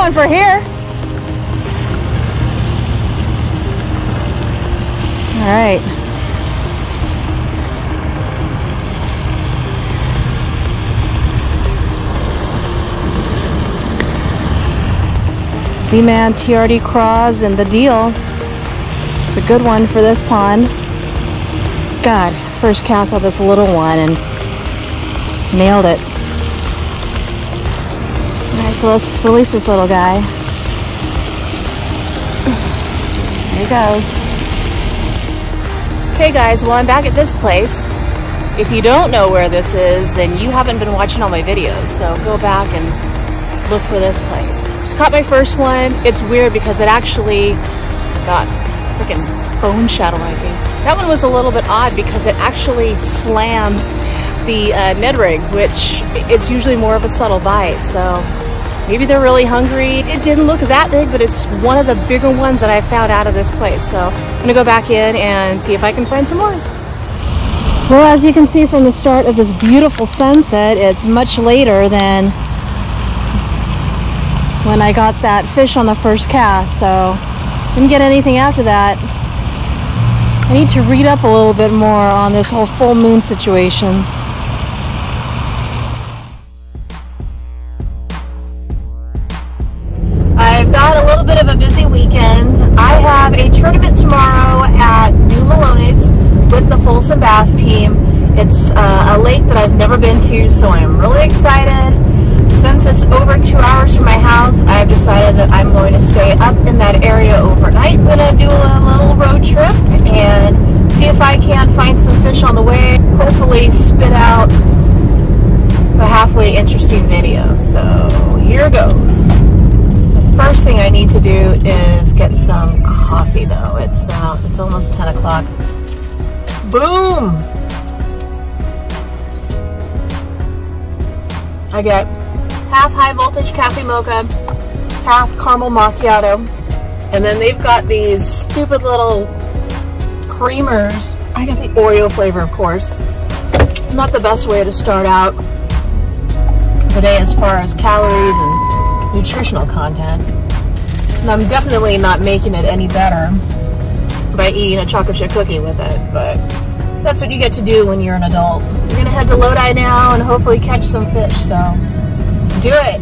One for here. All right. Z-Man TRD Craws and the deal. It's a good one for this pond. God, first cast on this little one and nailed it. Alright, so let's release this little guy. There he goes. Okay guys, well I'm back at this place. If you don't know where this is, then you haven't been watching all my videos, so go back and look for this place. Just caught my first one. It's weird because it actually got freaking bone shadow like these. That one was a little bit odd because it actually slammed the uh, Ned rig, which it's usually more of a subtle bite. So maybe they're really hungry. It didn't look that big, but it's one of the bigger ones that I found out of this place. So I'm gonna go back in and see if I can find some more. Well, as you can see from the start of this beautiful sunset, it's much later than when I got that fish on the first cast. So didn't get anything after that. I need to read up a little bit more on this whole full moon situation. Team. It's uh, a lake that I've never been to, so I'm really excited since it's over two hours from my house, I've decided that I'm going to stay up in that area overnight. I'm to do a little road trip and see if I can find some fish on the way. Hopefully spit out a halfway interesting video. So here goes. The first thing I need to do is get some coffee though. It's about, it's almost 10 o'clock. Boom! I get half high voltage cafe mocha, half caramel macchiato. And then they've got these stupid little creamers. I got the Oreo flavor, of course. Not the best way to start out the day as far as calories and nutritional content. And I'm definitely not making it any better by eating a chocolate chip cookie with it, but that's what you get to do when you're an adult. We're gonna head to Lodi now and hopefully catch some fish, so Let's do it.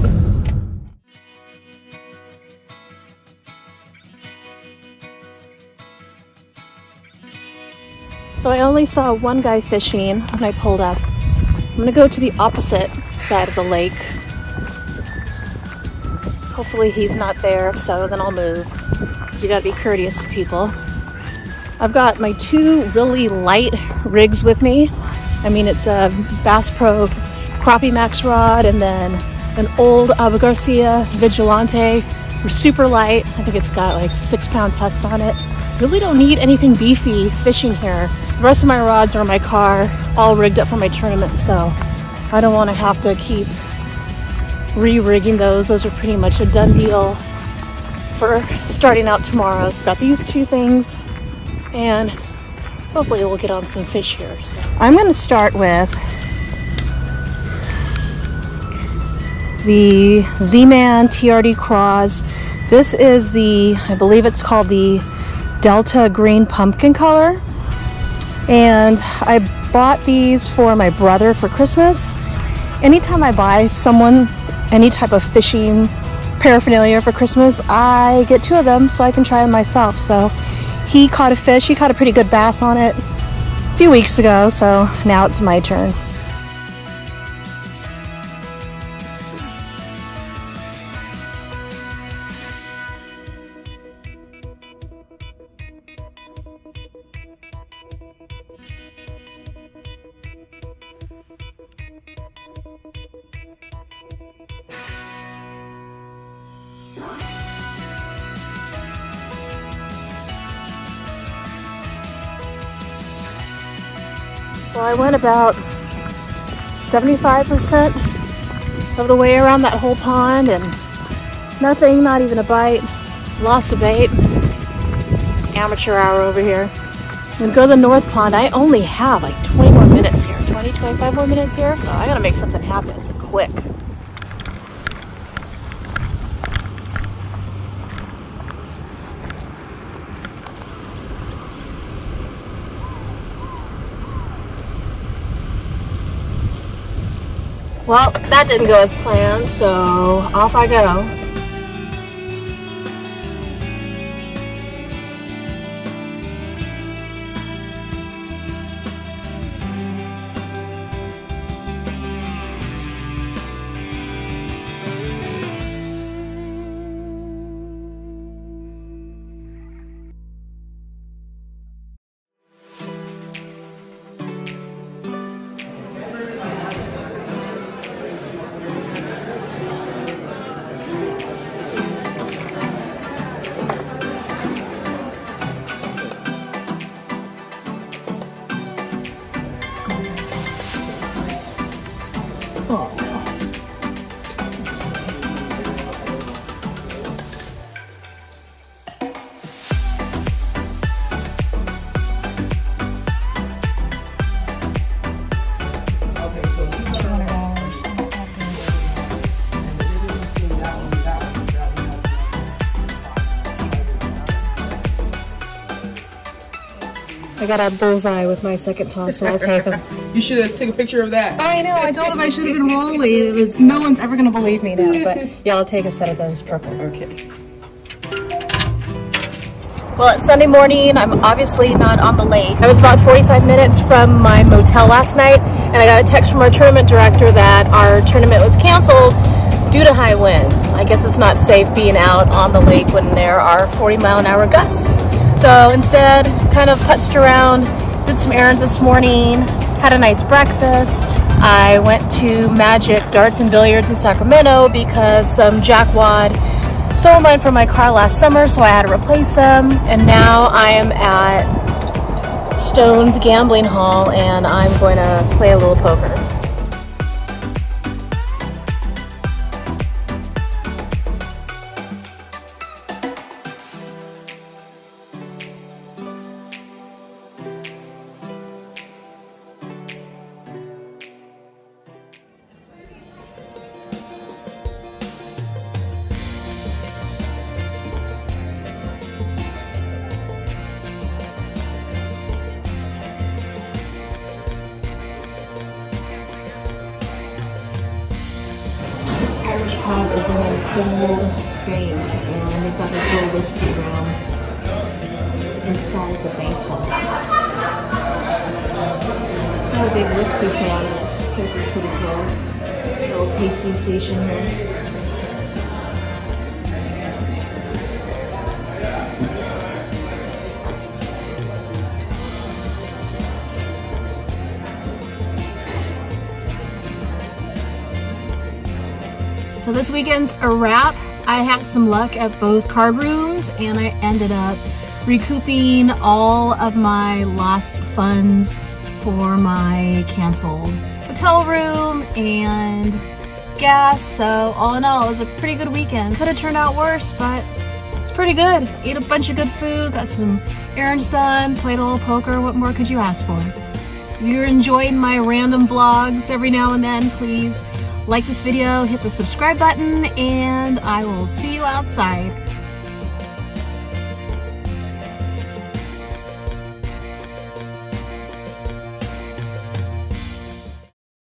So I only saw one guy fishing when I pulled up. I'm gonna go to the opposite side of the lake. Hopefully he's not there, so then I'll move. You gotta be courteous to people. I've got my two really light rigs with me. I mean, it's a Bass Pro Crappie Max rod and then an old Abu Garcia Vigilante. They're super light. I think it's got like six pound test on it. Really don't need anything beefy fishing here. The rest of my rods are in my car, all rigged up for my tournament, so I don't want to have to keep re-rigging those. Those are pretty much a done deal for starting out tomorrow. Got these two things and hopefully we'll get on some fish here. So. I'm going to start with the Z-Man TRD Craws. This is the, I believe it's called the Delta Green Pumpkin color. And I bought these for my brother for Christmas. Anytime I buy someone any type of fishing paraphernalia for Christmas, I get two of them so I can try them myself. So he caught a fish, he caught a pretty good bass on it a few weeks ago, so now it's my turn. Well, I went about 75% of the way around that whole pond and nothing, not even a bite. Lost a bait. Amateur hour over here. I'm gonna go to the North Pond. I only have like 20 more minutes here, 20, 25 more minutes here. So I gotta make something happen quick. Well, that didn't go as planned, so off I go. I got a bullseye with my second toss, so I'll take them. you should have taken a picture of that. I know, I told him I should have been rolling. It was, no one's ever gonna believe me now, but yeah, I'll take a set of those purples. Okay. Well, it's Sunday morning. I'm obviously not on the lake. I was about 45 minutes from my motel last night, and I got a text from our tournament director that our tournament was canceled due to high winds. I guess it's not safe being out on the lake when there are 40 mile an hour gusts. So instead, kind of putzed around, did some errands this morning, had a nice breakfast. I went to Magic Darts and Billiards in Sacramento because um, some jackwad stole mine from my car last summer, so I had to replace them. And now I am at Stone's Gambling Hall and I'm going to play a little poker. Pub is a cold bank and they've got a little whiskey room inside the bank hall. I'm a big whiskey fan. This place is pretty cool. Little tasting station here. So this weekend's a wrap. I had some luck at both card rooms and I ended up recouping all of my lost funds for my canceled hotel room and gas. So all in all, it was a pretty good weekend. Could have turned out worse, but it's pretty good. Ate a bunch of good food, got some errands done, played a little poker. What more could you ask for? If you're enjoying my random vlogs every now and then, please like this video, hit the subscribe button, and I will see you outside.